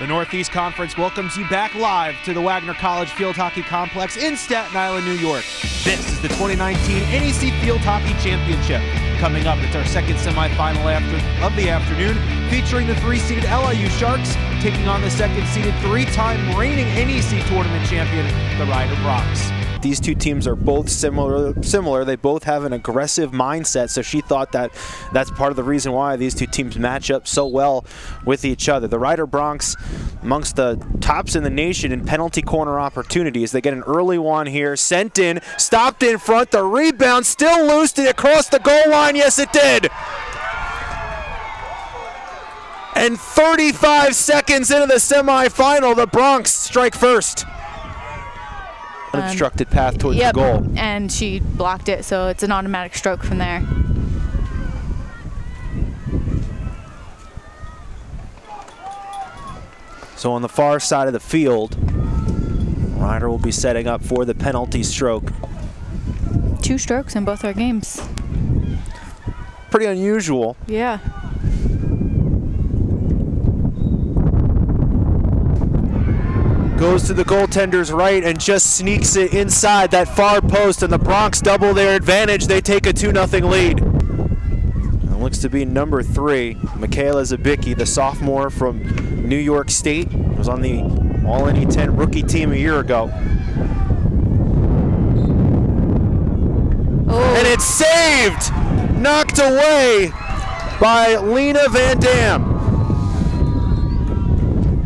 The Northeast Conference welcomes you back live to the Wagner College Field Hockey Complex in Staten Island, New York. This is the 2019 NEC Field Hockey Championship. Coming up, it's our second semifinal after, of the afternoon, featuring the three-seeded LIU Sharks taking on the second-seeded three-time reigning NEC tournament champion, the Rider Broncs. These two teams are both similar. Similar. They both have an aggressive mindset. So she thought that that's part of the reason why these two teams match up so well with each other. The Rider Broncs amongst the tops in the nation in penalty corner opportunities. They get an early one here, sent in, stopped in front. The rebound still loose. Did it cross the goal line? Yes, it did. And 35 seconds into the semifinal, the Broncs strike first. Unobstructed um, path towards yep, the goal. and she blocked it, so it's an automatic stroke from there. So on the far side of the field, Rider will be setting up for the penalty stroke. Two strokes in both our games. Pretty unusual. Yeah. Goes to the goaltender's right and just sneaks it inside that far post, and the Broncs double their advantage. They take a 2 0 lead. It looks to be number three, Michaela Zabicki, the sophomore from New York State. Was on the All NE10 rookie team a year ago. Oh. And it's saved! Knocked away by Lena Van Dam.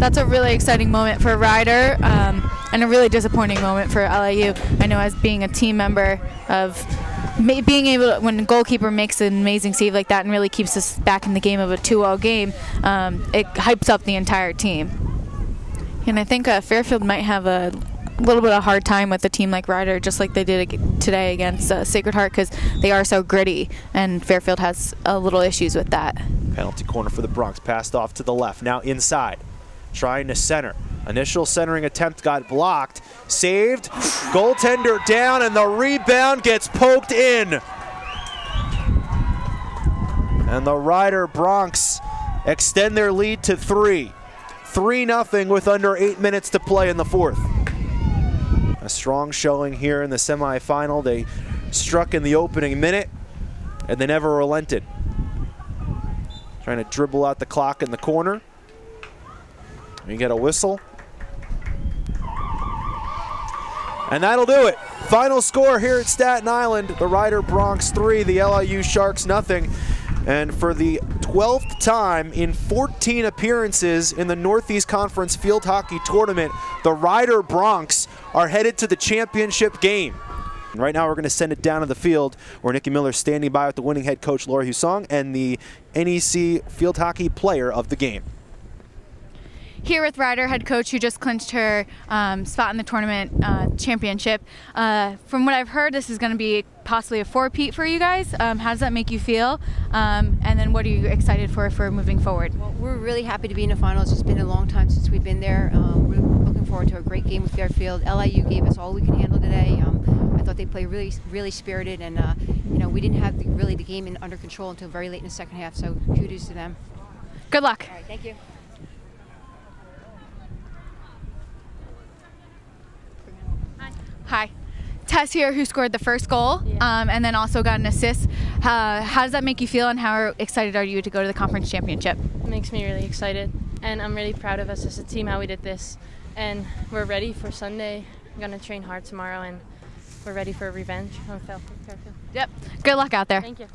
That's a really exciting moment for Rider um, and a really disappointing moment for LIU. I know as being a team member of being able to, when a goalkeeper makes an amazing save like that and really keeps us back in the game of a 2-0 game, um, it hypes up the entire team. And I think uh, Fairfield might have a little bit of a hard time with a team like Rider, just like they did today against uh, Sacred Heart, because they are so gritty, and Fairfield has a little issues with that. Penalty corner for the Broncs, passed off to the left. Now inside, trying to center. Initial centering attempt got blocked. Saved. Goaltender down, and the rebound gets poked in. And the Rider Broncs extend their lead to three. 3 0 with under eight minutes to play in the fourth. A strong showing here in the semifinal. They struck in the opening minute, and they never relented. Trying to dribble out the clock in the corner. We get a whistle. And that'll do it. Final score here at Staten Island. The Rider Broncs 3, the LIU Sharks nothing. And for the 12th time in 14 appearances in the Northeast Conference Field Hockey Tournament, the Rider Broncs are headed to the championship game. And right now, we're going to send it down to the field where Nikki Miller is standing by with the winning head coach Laura Husong and the NEC Field Hockey Player of the game. Here with Rider, head coach, who just clinched her um, spot in the tournament uh, championship. Uh, from what I've heard, this is going to be possibly a four-peat for you guys. Um, how does that make you feel? Um, and then what are you excited for for moving forward? Well, we're really happy to be in the finals. It's been a long time since we've been there. Um, we're looking forward to a great game with Fairfield. LIU gave us all we can handle today. Um, I thought they played really, really spirited, and uh, you know we didn't have the, really the game in, under control until very late in the second half. So kudos to them. Good luck. All right, thank you. Hi. Tess here, who scored the first goal um, and then also got an assist. Uh, how does that make you feel, and how excited are you to go to the conference championship? It makes me really excited and I'm really proud of us as a team how we did this and we're ready for Sunday. I'm gonna train hard tomorrow and we're ready for revenge on Fairfield. Yep. Good luck out there. Thank you.